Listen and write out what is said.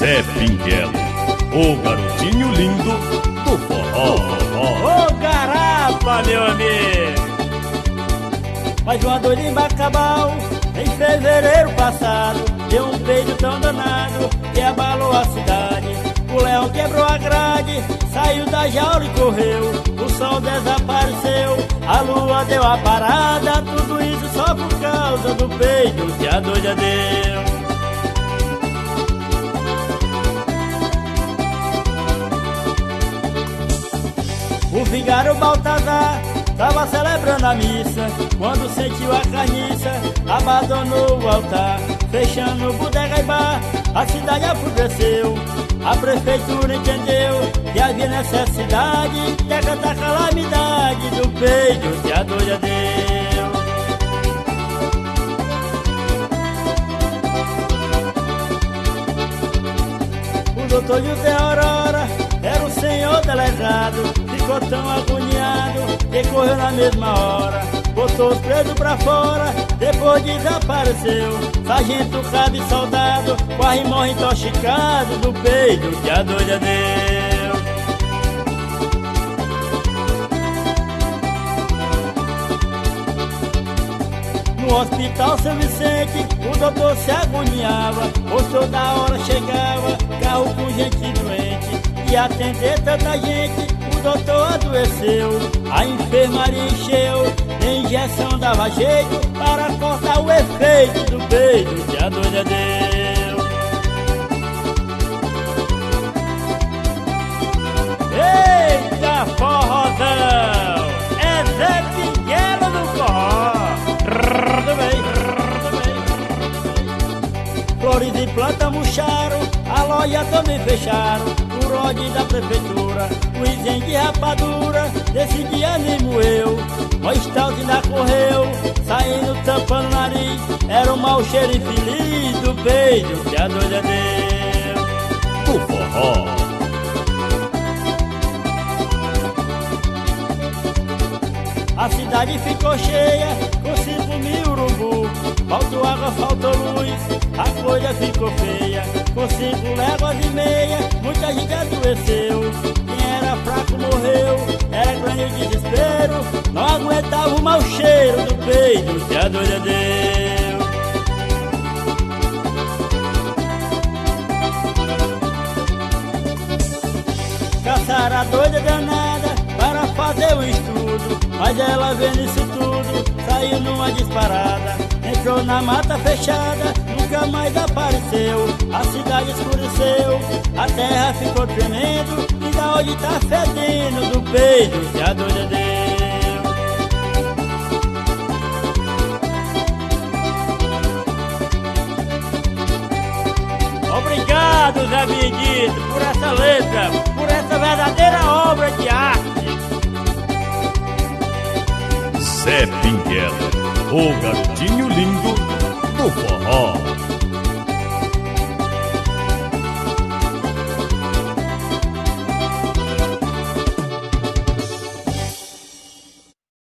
Zé Pinguelo, o garotinho lindo do forró. Ô garapa, meu amigo! Mas dor de Bacabal, em fevereiro passado, deu um peido tão danado que abalou a cidade. O leão quebrou a grade, saiu da jaula e correu. O sol desapareceu, a lua deu a parada. Tudo isso só por causa do peido que a doida deu. O vigário Baltazar Tava celebrando a missa Quando sentiu a carniça Abandonou o altar Fechando o bodega e bar. A cidade apodreceu A prefeitura entendeu Que havia necessidade De acatar a calamidade Do peito que a doida deu. O doutor José Aurora Era o senhor delegado ficou tão agoniado que correu na mesma hora. Botou os presos pra fora, depois desapareceu. Sargento, cabe soldado, quase morre intoxicado do peito que a doida deu. No hospital São Vicente, o doutor se agoniava, o toda hora chegava, carro com gente doente, e atender tanta gente doutor adoeceu, a enfermaria encheu, injeção dava jeito para cortar o efeito do peito que a doida deu. Eita forrodão, é Zé Pinguelo no forró. Tudo bem, bem. Flores e planta murcharam, a loja também fecharam rode da prefeitura, o isenho de rapadura, desse dia nem moeu. O estalto ainda correu, saindo tampando o nariz, era o mau cheiro infeliz do beijo que a doida deu. O forró. A cidade ficou cheia com cinco mil urubu. Faltou água, faltou luz, a coisa ficou feia. Com cinco léguas e meia, muita gente adoeceu. O mau cheiro do peito que a doida deu. Caçaram a doida danada para fazer o estudo. Mas ela vendo isso tudo, saiu numa disparada. Entrou na mata fechada, nunca mais apareceu. A cidade escureceu, a terra ficou tremendo. E da onde tá fedendo do peito que a doida deu. Por essa letra, por essa verdadeira obra de arte. Zé Pinguela, o garotinho lindo do forró.